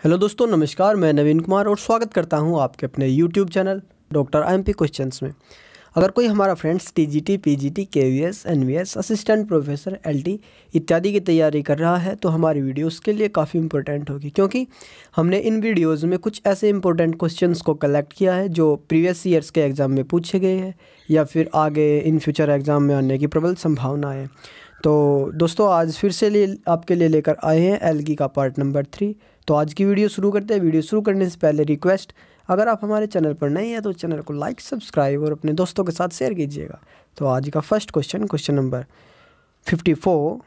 Hello दोस्तों, नमस्कार, मैं नवीन कुमार और स्वागत करता हूँ आपके अपने YouTube channel doctor M P questions में। अगर कोई हमारा friends T G T P G T K V S N V S assistant professor L T इत्यादि की तैयारी कर रहा है तो हमारी वीडियो उसके लिए काफ़ी इंपॉर्टेंट होगी, क्योंकि हमने इन वीडियोज़ में कुछ ऐसे इंपॉर्टेंट क्वेश्चन को कलेक्ट किया है, जो प्रीवियस ईयर्स के एग्ज़ाम में पूछे गए हैं, या फिर आगे इन फ्यूचर एग्ज़ाम में आने की प्रबल संभावना है। तो दोस्तों, आज फिर से लिए आपके लिए लेकर आए हैं एलगी का पार्ट नंबर थ्री तो आज की वीडियो शुरू करते हैं। वीडियो शुरू करने से पहले रिक्वेस्ट अगर आप हमारे चैनल पर नए हैं तो चैनल को लाइक सब्सक्राइब और अपने दोस्तों के साथ शेयर कीजिएगा। तो आज का first question question number fifty four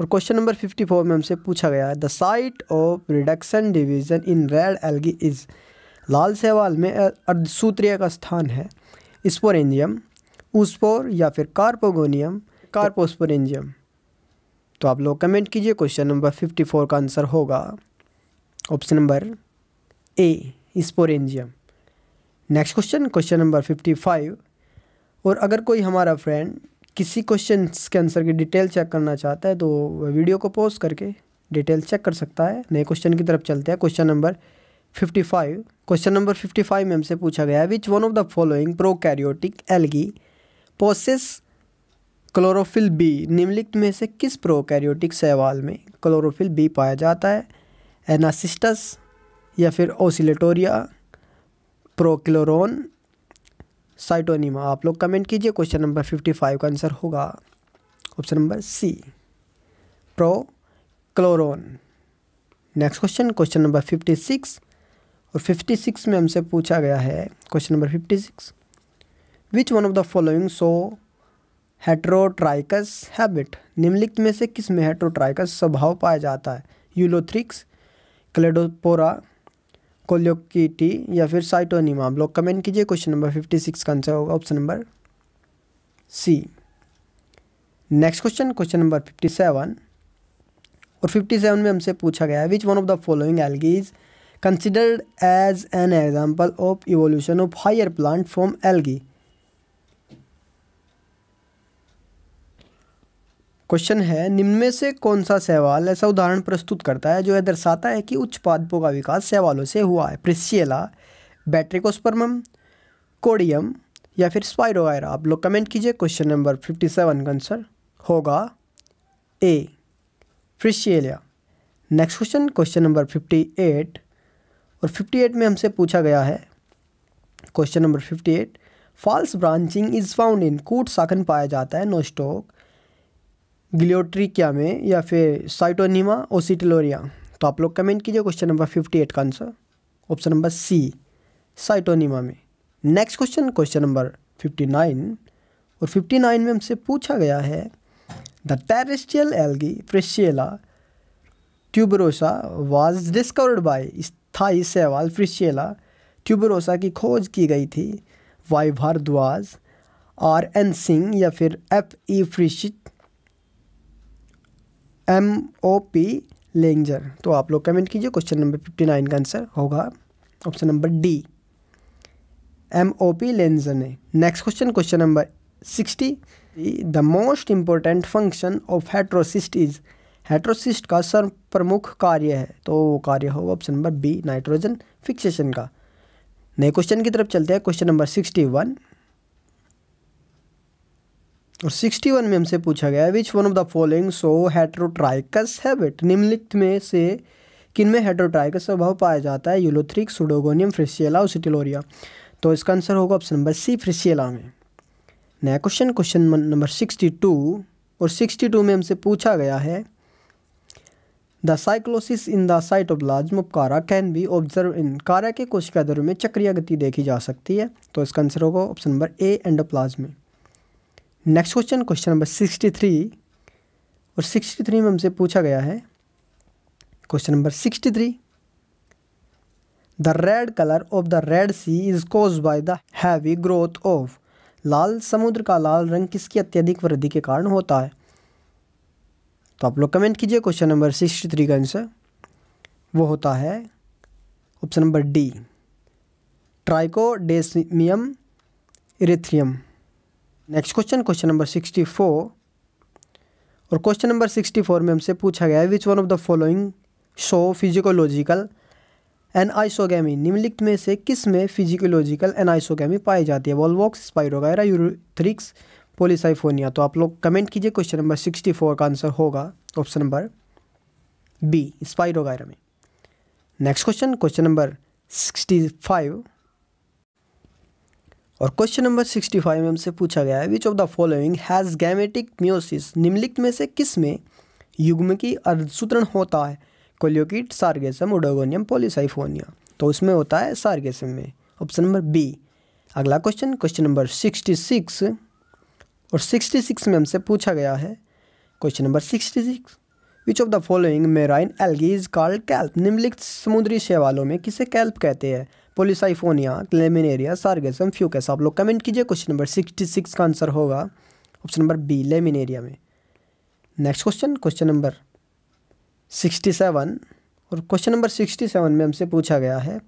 और क्वेश्चन नंबर फिफ्टी फोर में हमसे पूछा गया है the site of reduction division in red algae is लाल सेवाल में अर्धसूत्रीय का स्थान है। स्पोरेंजियम ऊस्पोर या फिर कार्पोगोनियम कार्पोस्पोरेंजियम तो आप लोग कमेंट कीजिए क्वेश्चन नंबर फिफ्टी फोर का आंसर होगा। Option number A sporangium next question question number fifty five और अगर कोई हमारा फ्रेंड किसी क्वेश्चन के आंसर की डिटेल चेक करना चाहता है तो वीडियो को पोस्ट करके डिटेल चेक कर सकता है। नए क्वेश्चन की तरफ़ चलते हैं। Question number fifty five question number fifty five में हमसे पूछा गया है which one of the following prokaryotic algae possess chlorophyll B निम्नलिखित में से किस प्रोकैरियोटिक सवाल में क्लोरोफिल बी पाया जाता है? एनासिस्टस या फिर ओसिलेटोरिया प्रोक्लोरोन साइटोनिमा आप लोग कमेंट कीजिए क्वेश्चन नंबर फिफ्टी फाइव का आंसर होगा। Option number C prochloron next question question number fifty six और फिफ्टी सिक्स में हमसे पूछा गया है question number fifty six which one of the following show heterotrichous habit निम्नलिखित में से किसमें हेट्रोट्राइकस स्वभाव पाया जाता है? यूलोथ्रिक्स क्लेडोपोरा, कोलियोकीटी या फिर साइटोनिमा। आप लोग कमेंट कीजिए, क्वेश्चन नंबर फिफ्टी सिक्स का आंसर होगा, option number C next question question number fifty seven और फिफ्टी सेवन में हमसे पूछा गया है which one of the following algae considered as an example of evolution of higher plant from algae question है, निम्न में से कौन सा सवाल ऐसा उदाहरण प्रस्तुत करता है जो यह दर्शाता है कि उच्च पादपों का विकास सवालों से हुआ है? प्रिसियला बैट्रिकोस्पर्मम, कोडियम या फिर स्पाइरोवायरा? आप लोग कमेंट कीजिए, क्वेश्चन नंबर फिफ्टी सेवन का आंसर होगा। A Fritschiella next question question number fifty eight. और फिफ्टी एट में हमसे पूछा गया है, question number fifty eight. False branching is found in कूट साखन पाया जाता है नोस्टोक ग्लियोट्रिकिया में या फिर साइटोनिमा ओसिटिलोरिया तो आप लोग कमेंट कीजिए क्वेश्चन नंबर फिफ्टी एट का answer option number C Scytonema में। Next question question number fifty nine और फिफ्टी नाइन में हमसे पूछा गया है the terrestrial algae Fritschiella tuberosa was discovered by स्थायी सवाल फ्रिशियला ट्यूबरोसा की खोज की गई थी। Y Bhardwaj R N Singh या फिर F E Fritsch M O P Iyengar तो आप लोग कमेंट कीजिए क्वेश्चन नंबर फिफ्टी नाइन का आंसर होगा। Option number D M O P Iyengar ने। Next question question number sixty the most important function of heterocyst is heterocyst का सर्व प्रमुख कार्य है। तो वो कार्य होगा option number B nitrogen fixation का। नए क्वेश्चन की तरफ़ चलते हैं। क्वेश्चन नंबर सिक्सटी वन और सिक्सटी वन में हमसे पूछा गया which one of the following show heterotrichous habit निम्नलिखित में से किन में हेट्रोट्राइकस स्वभाव पाया जाता है? यूलोथ्रिक सुडोगोनियम फ्रिसियला और सिटिलोरिया तो इसका आंसर होगा ऑप्शन नंबर सी फ्रिसियला में। नया question question number sixty two. और सिक्सटी टू में हमसे पूछा गया है the cyclosis in the cytoplasm of Chara can be observe in Chara के कोशिका दरों में चक्रिया गति देखी जा सकती है। तो इसका आंसर होगा ऑप्शन नंबर ए में। Next question question number sixty three और सिक्सटी थ्री में हमसे पूछा गया है। Question number sixty three the red colour of the Red Sea is cause by the heavy growth of लाल समुद्र का लाल रंग किसकी अत्यधिक वृद्धि के कारण होता है? तो आप लोग कमेंट कीजिए क्वेश्चन नंबर सिक्सटी थ्री का आंसर वो होता है option number D Trichodesmium erythraeum next question question number sixty four और क्वेश्चन नंबर सिक्सटी फोर में हमसे पूछा गया है which one of the following show physiological an anisogamy निम्नलिखित में से किसमें फिजिकोलॉजिकल एन एनआइसोगेमी पाई जाती है? वॉलवॉक्स स्पाइरोगायरा यूरिथ्रिक्स पोलिसाइफोनिया तो आप लोग कमेंट कीजिए क्वेश्चन नंबर सिक्सटी फोर का आंसर होगा ऑप्शन नंबर बी स्पाइरोगायरा में। Next question question number sixty five और क्वेश्चन नंबर सिक्सटी फाइव में हमसे पूछा गया है which of the following has gametic meiosis निम्नलिखित में से किसमें युग्म की अर्धसूत्रण होता है? Coleochaete, Sargassum, Oedogonium, Polysiphonia. तो उसमें होता है सार्गेसम में। ऑप्शन नंबर बी अगला question question number sixty six और सिक्सटी सिक्स में हमसे पूछा गया है question number sixty six which of the following marine algae is called kelp निम्नलिखित समुद्री शैवालों में किसे कैल्प कहते हैं? पोलिसाइफोनिया क्लेमिनेरिया सार्गेसम फ्यूकस आप लोग कमेंट कीजिए क्वेश्चन नंबर सिक्सटी सिक्स का आंसर होगा। ऑप्शन नंबर बी लेमिनेरिया में। Next question question number sixty seven और क्वेश्चन नंबर सिक्सटी सेवन में हमसे पूछा गया है।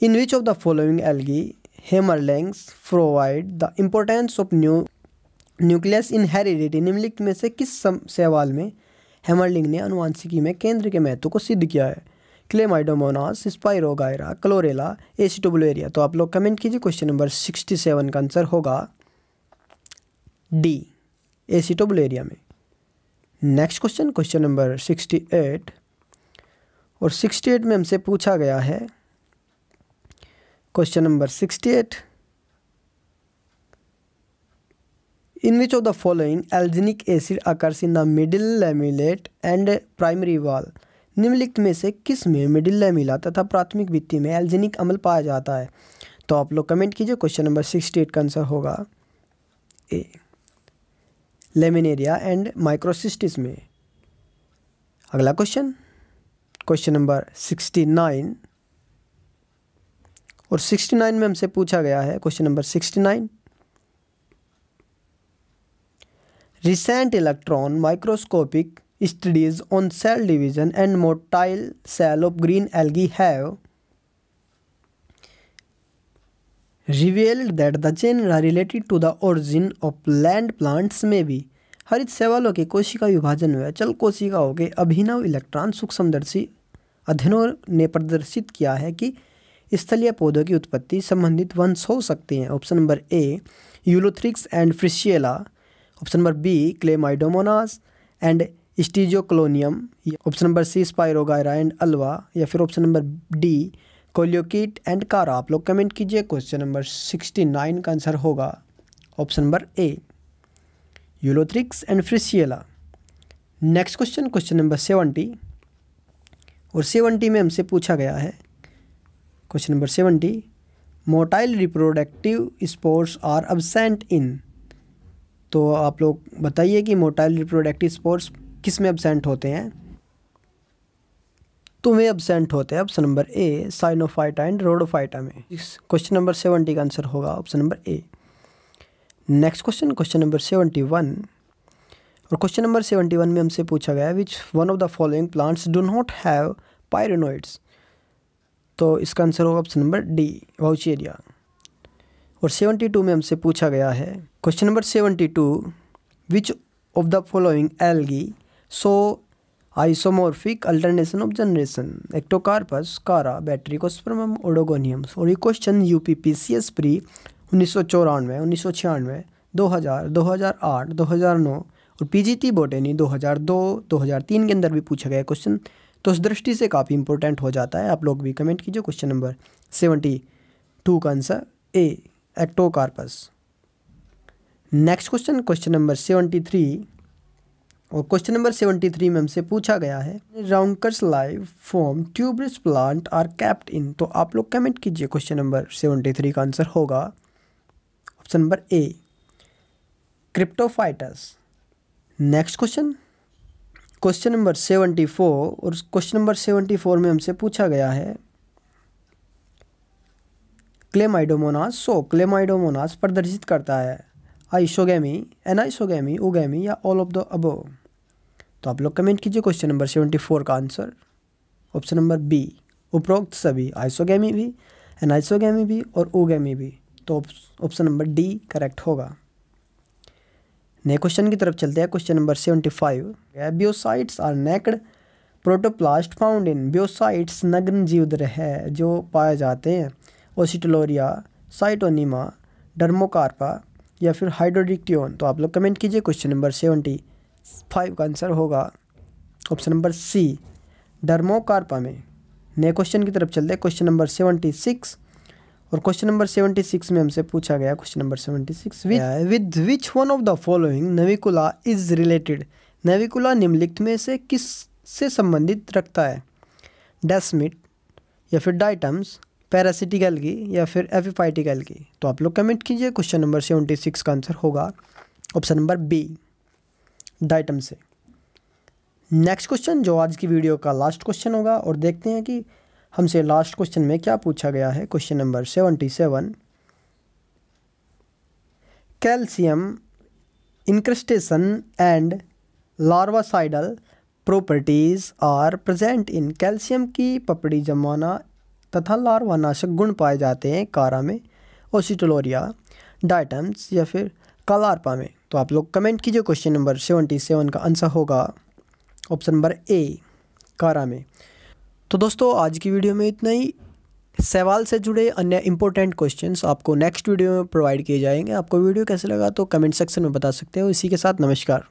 In which of the following algae Hammerling's provide the importance of new nucleus in heredity निम्नलिखित में से किस सवाल में हेमरलिंग ने अनुवांशिकी में केंद्र के महत्व को सिद्ध किया है? क्लेमाइडोमोनास, स्पाइरोगायरा, क्लोरेला एसिटोबुलेरिया तो आप लोग कमेंट कीजिए, क्वेश्चन नंबर सिक्सटी सेवन का आंसर होगा डी एसिटोबुलेरिया में। Next question question number sixty eight. और सिक्सटी एट में हमसे पूछा गया है question number sixty eight. In which of the following alginic acid occurs in the middle lamella and primary wall निम्नलिखित में से किसमें मिडिल लेमिला तथा प्राथमिक भित्ति में एल्जेनिक अमल पाया जाता है? तो आप लोग कमेंट कीजिए क्वेश्चन नंबर सिक्सटी एट का आंसर होगा। ए लेमिनेरिया एंड माइक्रोसिस्टिस में। अगला question question number sixty nine और सिक्सटी नाइन में हमसे पूछा गया है question number sixty nine recent electron microscopic studies on cell division and motile cell of green algae have revealed that the genera related to the origin of land plants may be हरित सेवालों के कोशिका विभाजन में अचल कोशिकाओं के अभिनव electron सूक्ष्मदर्शी अध्ययनों ने प्रदर्शित किया है कि स्थलीय पौधों की उत्पत्ति संबंधित वंश हो सकते हैं option number A Ulothrix and Fritschiella option number B Chlamydomonas and Stigeoclonium option number C Spirogyra and Ulva या फिर option number D Coleochaete and Chara आप लोग कमेंट कीजिए क्वेश्चन नंबर सिक्सटी नाइन का आंसर होगा. Option number A Ulothrix and Fritschiella next question question number seventy और seventy में हमसे पूछा गया है. Question number seventy motile reproductive spores are absent in तो आप लोग बताइए कि मोटाइल रिप्रोडक्टिव स्पोर्ट्स किसमें एबसेंट होते हैं? तो वे एबसेंट होते हैं option number A Cyanophyta and Rhodophyta में। इस क्वेश्चन नंबर सेवेंटी का आंसर होगा option number A next question question number seventy one और क्वेश्चन नंबर सेवेंटी वन में हमसे पूछा गया which one of the following plants do not have pyrenoids तो इसका आंसर होगा ऑप्शन नंबर डी वाउचेरिया और सेवेंटी टू में हमसे पूछा गया है। Question number seventy two which of the following algae shows isomorphic alternation of generation Ectocarpus Chara battery Batrachospermum Oedogoniums और ये question U P P C S pre उन्नीस सौ चौरानवे, उन्नीस सौ छियानवे, दो हज़ार दो हज़ार आठ, दो हज़ार नौ और पी जी टी बोटेनी दो हज़ार दो दो हज़ार तीन के अंदर भी पूछा गया क्वेश्चन तो उस दृष्टि से काफ़ी इंपॉर्टेंट हो जाता है। आप लोग भी कमेंट कीजिए। क्वेश्चन नंबर सेवेंटी टू का answer A Ectocarpus next question question number seventy three और क्वेश्चन नंबर सेवेंटी थ्री में हमसे पूछा गया है rounders live form tubeless plant are kept in तो आप लोग कमेंट कीजिए क्वेश्चन नंबर सेवेंटी थ्री का आंसर होगा। Option number A Cryptophytes next question question number seventy four और क्वेश्चन नंबर सेवेंटी फोर में हमसे पूछा गया है क्लेमाइडोमोनास, सो क्लेमाइडोमोनास प्रदर्शित करता है। आइसोगेमी, एनाइसोगेमी, ओगेमी या ऑल ऑफ़ द अबो तो आप लोग कमेंट कीजिए क्वेश्चन नंबर सेवेंटी फोर का आंसर। ऑप्शन नंबर बी, उपरोक्त सभी, आइसोगेमी भी, एनाइसोगेमी भी और ओगेमी भी। तो ऑप्शन नंबर डी करेक्ट होगा। नए क्वेश्चन की तरफ़ चलते हैं, question number seventy five. Baeocytes are naked, protoplast found in. Baeocytes नग्न जीवद्र है जो पाए जाते हैं। ओसिटोलोरिया साइटोनिमा डर्मोकार्पा या फिर हाइड्रोडिक्टियोन। तो आप लोग कमेंट कीजिए क्वेश्चन नंबर सेवेंटी फाइव का आंसर होगा। ऑप्शन नंबर सी डर्मोकार्पा में। नए क्वेश्चन की तरफ़ चलते हैं क्वेश्चन नंबर सेवेंटी सिक्स। और क्वेश्चन नंबर सेवेंटी सिक्स में हमसे पूछा गया question number seventy six with which one of the following Navicula is related Navicula निम्नलिखित में से किस से संबंधित रखता है? डेस्मिट या फिर डाइटम्स पैरासिटिकल की या फिर एफिफाइटिकल की। तो आप लोग कमेंट कीजिए क्वेश्चन नंबर सेवेंटी सिक्स का आंसर होगा। ऑप्शन नंबर बी डाइटम से नेक्स्ट क्वेश्चन जो आज की वीडियो का लास्ट क्वेश्चन होगा और देखते हैं कि हमसे लास्ट क्वेश्चन में क्या पूछा गया है। Question number seventy seven calcium incrustation and larvicidal properties are present in calcium की पपड़ी जमाना तथा लार्वा नाशक गुण पाए जाते हैं कारा में, ओसिटोलोरिया, डाइटम्स या फिर कलारपा में। तो आप लोग कमेंट कीजिए क्वेश्चन नंबर सेवेंटी सेवन का आंसर होगा। ऑप्शन नंबर ए, कारा में। तो दोस्तों, आज की वीडियो में इतना ही। सवाल से जुड़े अन्य इंपॉर्टेंट क्वेश्चंस आपको नेक्स्ट वीडियो में प्रोवाइड किए जाएँगे। आपको वीडियो कैसे लगा तो कमेंट सेक्शन में बता सकते हो। इसी के साथ नमस्कार।